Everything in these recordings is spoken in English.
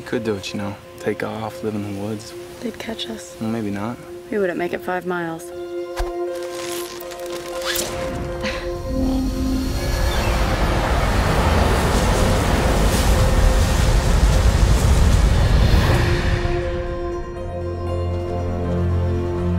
could do it, you know. Take off, live in the woods. They'd catch us. Well, maybe not. We wouldn't make it five miles.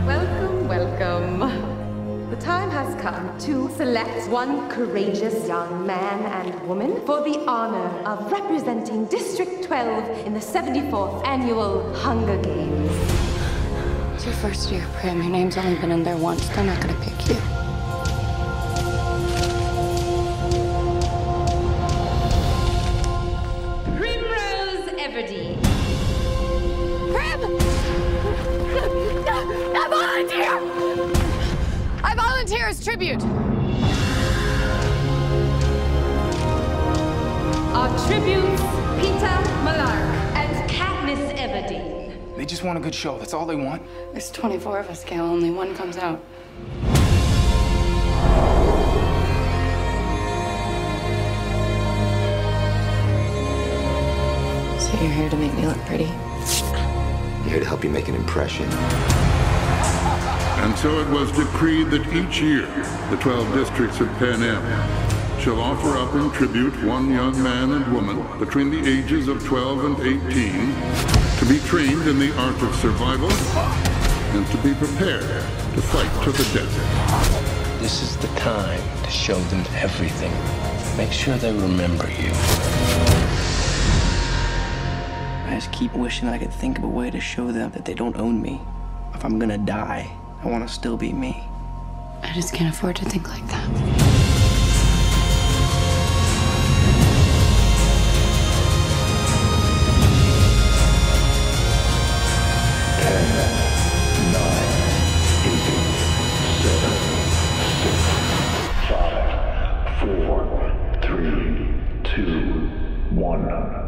Welcome, welcome. The time has come to select one courageous young man and woman for the honor of representing District 12 in the 74th Annual Hunger Games. It's your first year, Prim. Your name's only been in there once. They're not gonna pick you. Primrose Everdeen. Prim! I volunteer! I volunteer as tribute. Our tributes, They just want a good show. That's all they want. There's 24 of us, Gale. Only one comes out. So you're here to make me look pretty? I'm here to help you make an impression. And so it was decreed that each year the 12 districts of Panem shall offer up in tribute one young man and woman between the ages of 12 and 18 to be trained in the art of survival and to be prepared to fight to the death. This is the time to show them everything. Make sure they remember you. I just keep wishing I could think of a way to show them that they don't own me. If I'm gonna die, I want to still be me. I just can't afford to think like that. two, one.